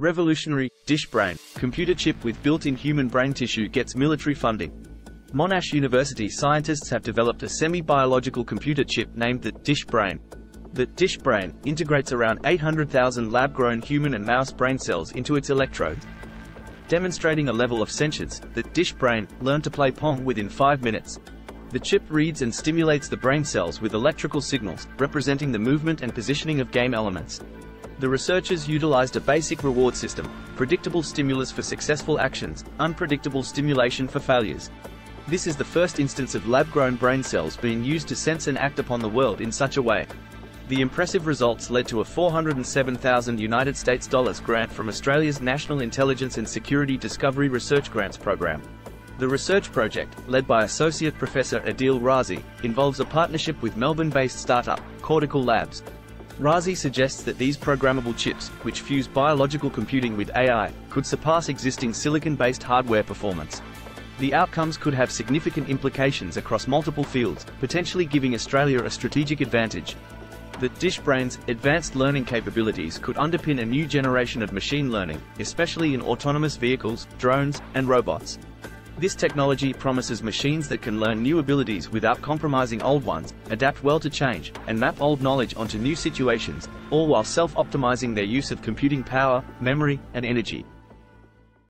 Revolutionary, DishBrain, computer chip with built-in human brain tissue gets military funding. Monash University scientists have developed a semi-biological computer chip named the DishBrain. The DishBrain integrates around 800,000 lab-grown human and mouse brain cells into its electrodes. Demonstrating a level of sentience, the DishBrain learned to play Pong within 5 minutes. The chip reads and stimulates the brain cells with electrical signals, representing the movement and positioning of game elements. The researchers utilized a basic reward system, predictable stimulus for successful actions, unpredictable stimulation for failures. This is the first instance of lab-grown brain cells being used to sense and act upon the world in such a way. The impressive results led to a 407,000 United States dollars grant from Australia's National Intelligence and Security Discovery Research Grants Program. The research project, led by Associate Professor Adil Razi, involves a partnership with Melbourne-based startup, Cortical Labs, Razi suggests that these programmable chips, which fuse biological computing with AI, could surpass existing silicon-based hardware performance. The outcomes could have significant implications across multiple fields, potentially giving Australia a strategic advantage. The DishBrain's advanced learning capabilities could underpin a new generation of machine learning, especially in autonomous vehicles, drones, and robots. This technology promises machines that can learn new abilities without compromising old ones, adapt well to change, and map old knowledge onto new situations, all while self-optimizing their use of computing power, memory, and energy.